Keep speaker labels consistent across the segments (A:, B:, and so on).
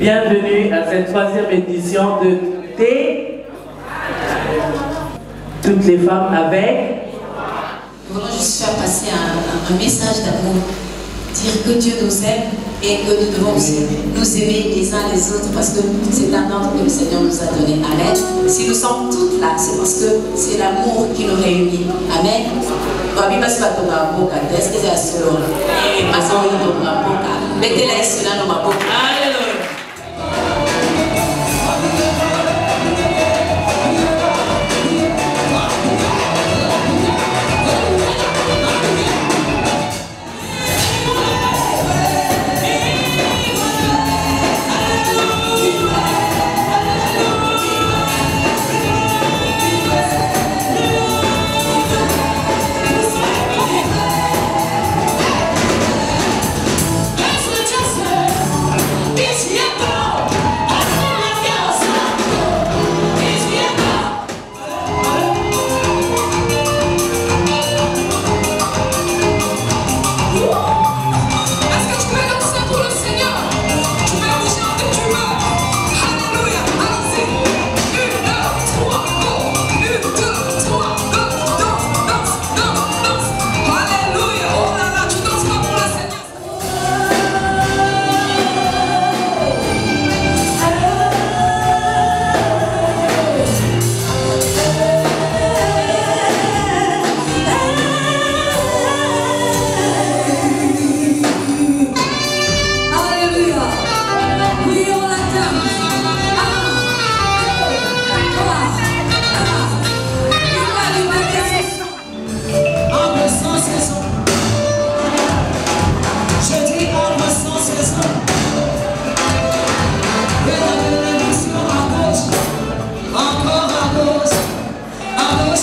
A: Bienvenue à cette troisième édition de T. Toutes les femmes avec.
B: Nous voulons juste faire passer un, message d'amour. Dire que Dieu nous aime et que nous devons aussi nous aimer les uns les autres parce que c'est un ordre que le Seigneur nous a donné. Amen. Si nous sommes toutes là, c'est parce que c'est l'amour qui nous réunit. Amen.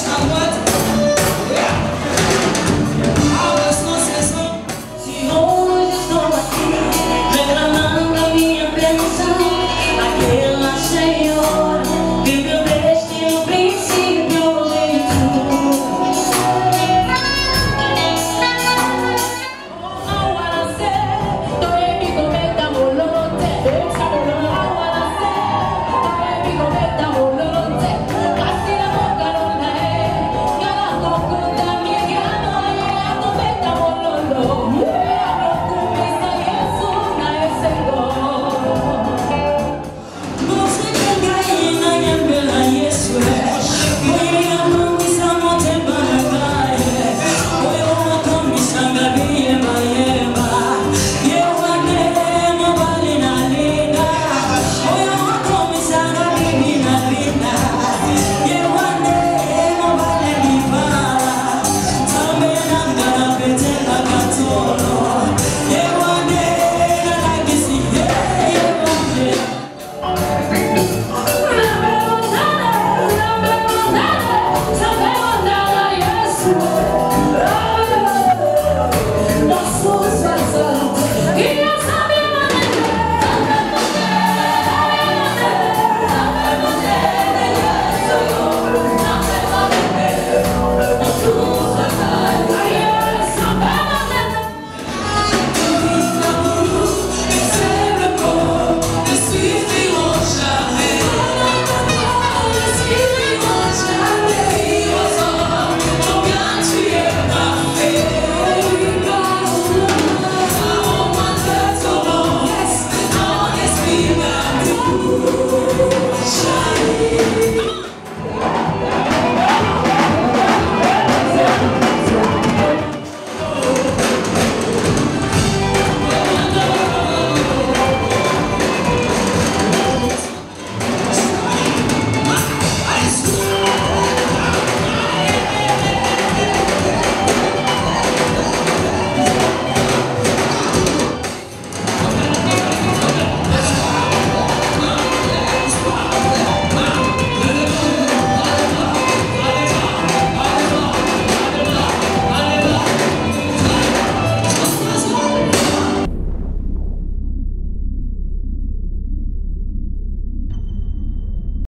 C: À gauche, à